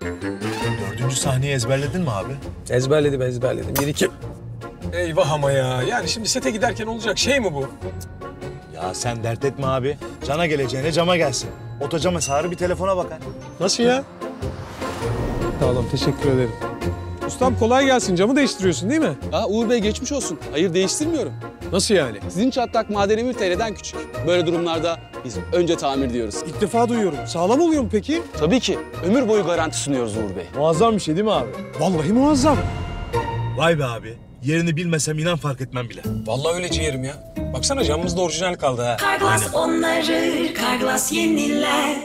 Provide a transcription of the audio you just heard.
Dördüncü sahneyi ezberledin mi abi? Ezberledim ezberledim. Bir iki. Eyvah ama ya. Yani şimdi sete giderken olacak şey mi bu? Ya sen dert etme abi. Cana geleceğine cama gelsin. Otocam hesabı bir telefona bakar. Nasıl ya? Tamam teşekkür ederim. Ustam kolay gelsin. Camı değiştiriyorsun değil mi? Ha Uğur Bey geçmiş olsun. Hayır değiştirmiyorum. Nasıl yani? Sizin çatlak madeni bir TL'den küçük. Böyle durumlarda biz önce tamir diyoruz. İlk defa duyuyorum. Sağlam oluyor mu peki? Tabii ki ömür boyu garanti sunuyoruz Uğur Bey. Muazzam bir şey değil mi abi? Vallahi muazzam. Vay be abi. Yerini bilmesem inan fark etmem bile. Vallahi öyle ciğerim ya. Baksana camımız da orijinal kaldı ha. Carglass onarır, Carglass yeniler.